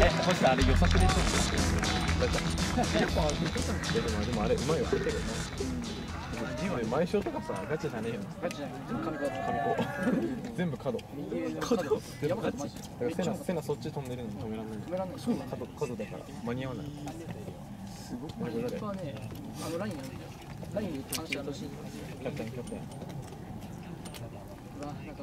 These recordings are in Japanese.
え星さんあれ予測でしょだってやっぱいやでもあれうまいよ入ってるよな今前章とかさガチじゃねえよガチじゃな。い全部角右角全部ガチやばからセナセナそっち飛んでるのに止められない止めら。んない。そうなの角角だから。間に合わないすごいマジはねあのラインなんだよラインに反射あるしキャプテン。キャプテン。うわなんか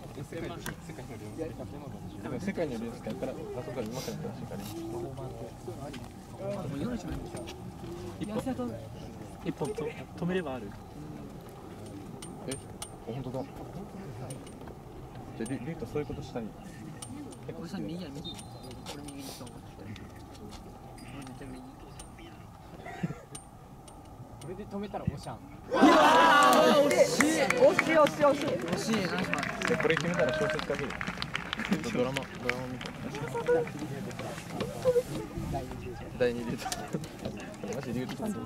世界のレース世界のやったらあそこうまくなっらしいからね一本と止めればあるえ本当だ。じゃあリリーそういうことしたいえさ右や右右にと思って右これで止めたらおしゃん惜しい惜しい惜しい惜しいでこれ決めたら小説書けるドラマドラマ見て。第二リュウト。マジリュウトさんどう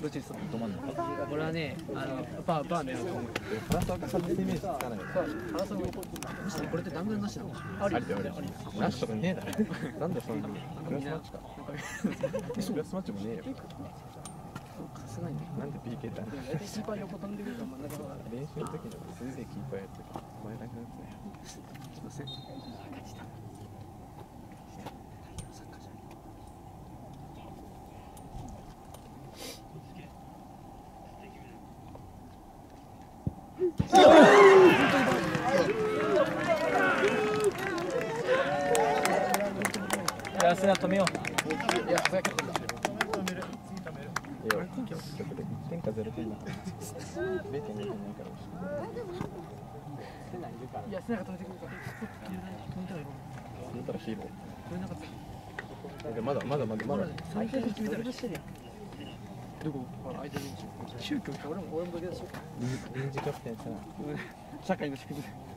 どっちにするど真ん中俺はねあの？バーバー狙うと思うプラスアルファイメージつかないよ原さんもこれって弾丸なしなの？あありだよありナッシュとかねえだろなんでそんなにクラスマッチかクラスマッチもねえよすごいね。なんで PK だ。大体キーパー横飛んでくるから真ん中が練習の時に素手でキーパーやってた前だけのやつねすいませんいやセナ止めよいやふざけてんだいや天下ゼロ点だ0.2点ないからいや背中止めてくるから止めたら止めたらヒーロー止めなかったーまだまだまだまだ最低で決めたらしてるやんどこほら相手に宗教か俺も俺も土下座し臨時キャプテンさ社会の仕組み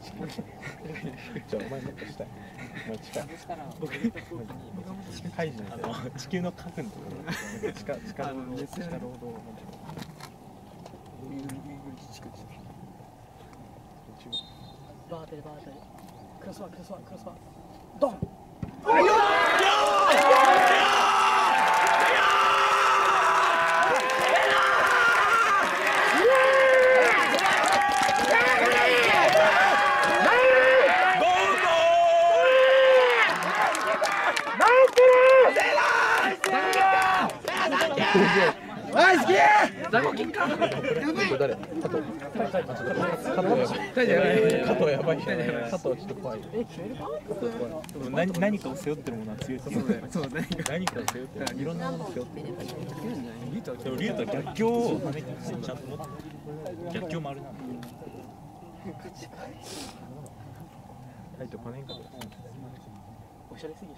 じゃあお前もっ！としたいもう近い僕ハイジみたいな地球の核のところ地下地下労働地下労働のバーテルバーテルクロスワークロスワークロスワードンこれ誰加藤加藤やばい加藤。やばい加藤。ちょっと怖い何何かを背負ってるものは強いそうだよ何かを背負ってるいろんなものを背負ってるでもリュウトは逆境をちゃんと持ってる逆境丸なんだはいとパネンカおしゃれすぎる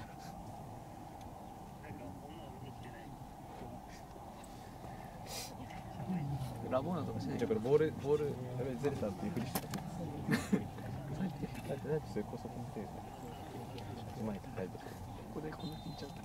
ラボーナとかしない？じゃあこれボールボールやべずれたっていうふりしてただってだってそれこそコンテうまい高いとこここでこんな聞いちゃったよ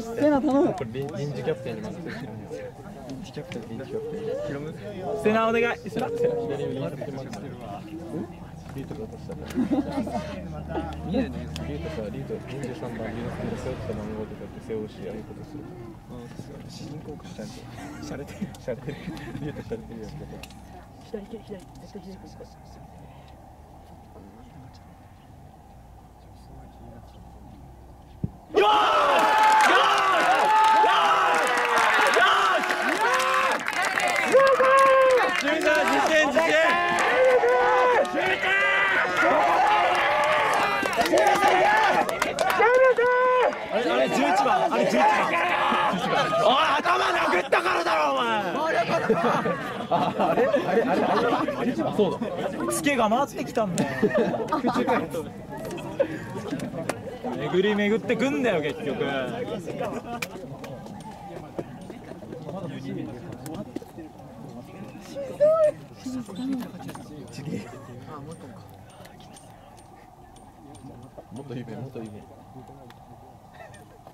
しセナ頼む。これ臨臨時キャプテンに任せて臨時キャプテン臨時キャプテンヒロム。セナお願いセナセナ左に臨時キャプテン任せてるわリートだとしたら見えるねリートさリート23番リートさんが背負ってた番号とかって背負うしああいうことする主人公かちゃんとしゃれてるしゃれてるリートしゃれてるやつ左左左絶対左行くあれ十一番。あれ十一番。頭殴ったからだろお前。ああれあれあれあれそうだツケが回ってきたんだよ。巡り巡ってくんだよ結局。もっと夢もっと夢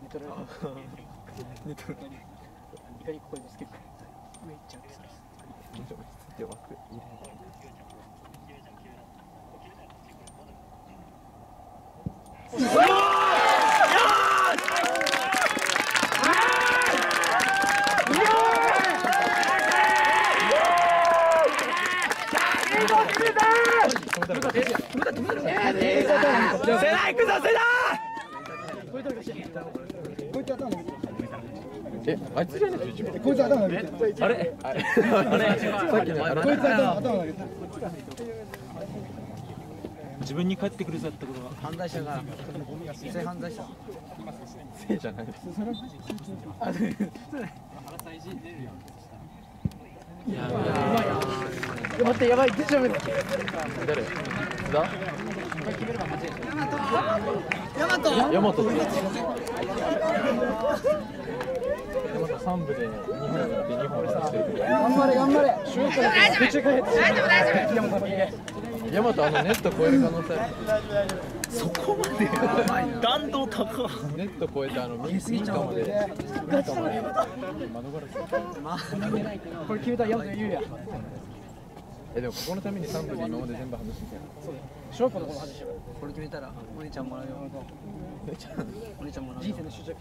寝とる。寝とるいかにここにつけてめっちゃですで枠入れ世代行くぞ世代えあいつじゃねえかこいつ頭投げてあれあれ？あれ？さっきのあれこいつ頭頭投げて自分に返ってくるぞってことが犯罪者が性犯罪者。せいじゃない待ってやばい大丈夫誰津田ヤマト。ヤマト三部で二本で。二本してる頑張れ頑張れシュートだめっちゃ帰って大丈夫大丈夫ヤマトあのネット超える可能性ある。そこまで弾道高ネット超えてあのミンミンカまでミンカまでこれ決めたらヤマト言う。やえでもここのために三部で今まで全部話してきた小学校の頃外しよこれ決めたらお姉ちゃんもらうよ。お姉ちゃんもらうよ。人生の終着点